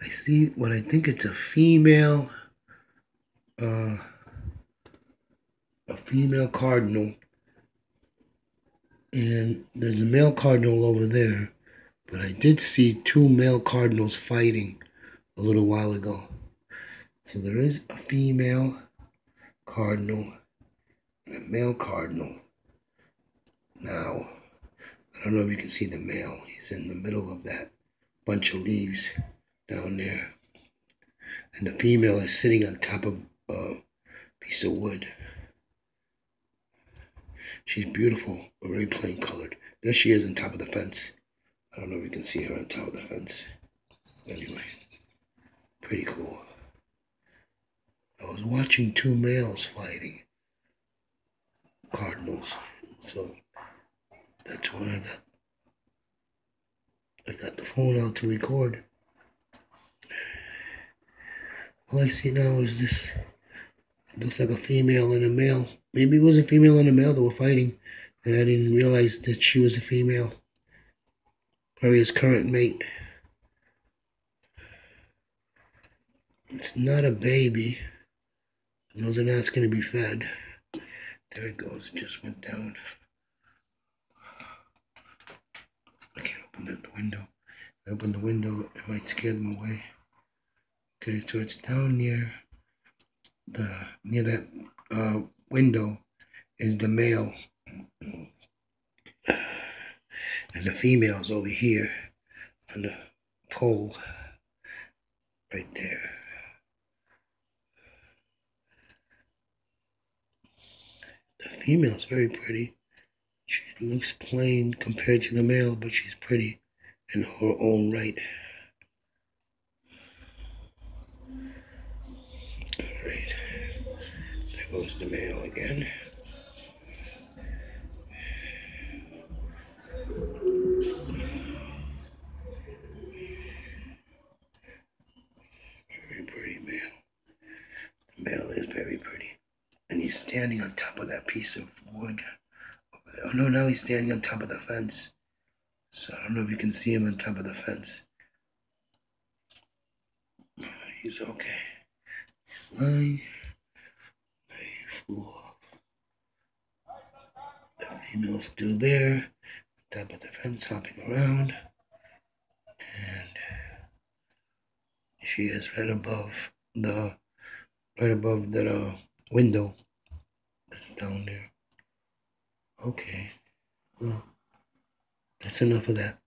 I see what I think it's a female, uh, a female cardinal. And there's a male cardinal over there. But I did see two male cardinals fighting a little while ago. So there is a female cardinal and a male cardinal. Now, I don't know if you can see the male. He's in the middle of that bunch of leaves down there. And the female is sitting on top of a piece of wood. She's beautiful, but very plain colored. There she is on top of the fence. I don't know if you can see her on top of the fence. Anyway, pretty cool. I was watching two males fighting cardinals, so that's why I got I got the phone out to record. All I see now is this. It looks like a female and a male. Maybe it was a female and a male that were fighting, and I didn't realize that she was a female. Probably his current mate. It's not a baby. Those are not going to be fed. There it goes. It just went down. I can't open the window. I open the window, it might scare them away. Okay, so it's down near the near that uh, window is the male, and the female's over here on the pole, right there. The female's very pretty. She looks plain compared to the male, but she's pretty in her own right. Goes the male again. Very pretty male. The male is very pretty. And he's standing on top of that piece of wood. Oh no, now he's standing on top of the fence. So I don't know if you can see him on top of the fence. He's okay. Line. They Female's still there, top of the fence, hopping around. And she is right above the right above the uh, window that's down there. Okay. Well, that's enough of that.